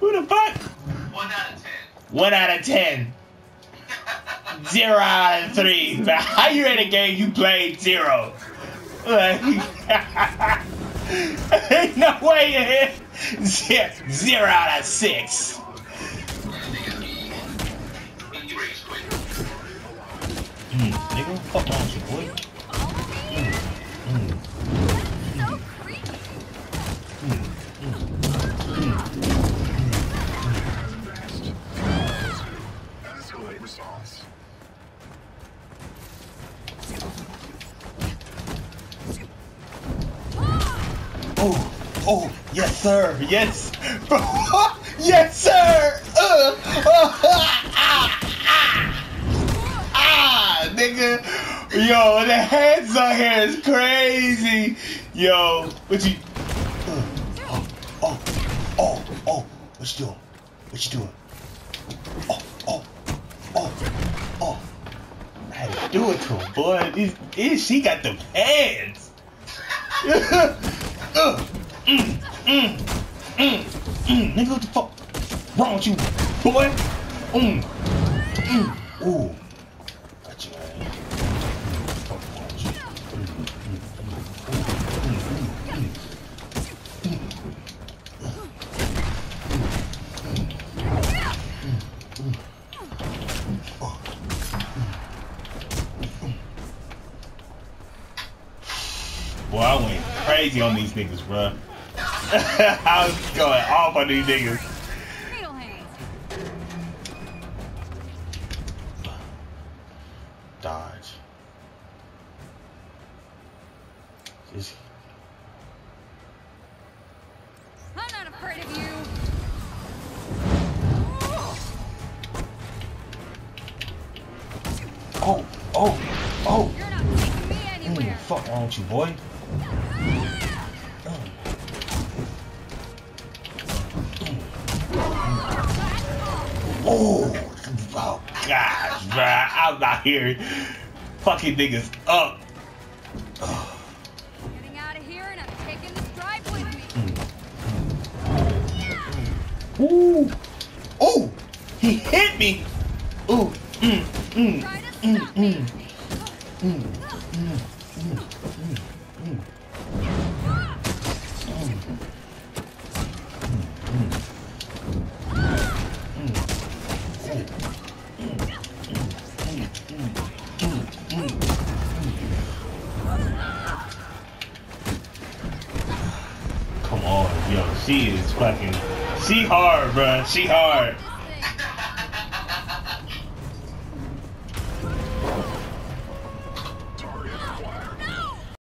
Who the fuck? One out of ten. One out of ten. Zero out of three. Man, how you in a game you played zero? Like, ain't no way you hit zero, zero out of six. Mm, nigga, fuck you, boy? Mm, Oh, oh, yes, sir. Yes. yes, sir. Uh, uh, ah, ah, ah, nigga. Yo, the heads on here is crazy. Yo, what you? Uh, oh, oh, oh, oh. What you doing? What you doing? Oh, oh. I had to do it to him, boy. These, these, she got them hands. uh, mm, mm, mm, mm. Nigga, what the fuck wrong with you, boy? Mm, mm. Ooh. Got you, man. Fuck wrong with you? Mm, mm, mm, mm, mm, mm, mm. Boy, I went crazy on these niggas, bruh. I was going off on these niggas. Dodge. Just I'm not afraid of you. oh, oh, oh. You're not taking me Mm, anywhere. fuck wrong with you, boy? Oh, oh gosh, bruh. I'm out here fucking niggas up. Getting out of here and I'm taking this drive with me. Ooh. Ooh. He hit me. Ooh. Mm, Try to mm, mm, mm, mm, mm, mm, yo, she is fucking, she hard, bruh, she hard.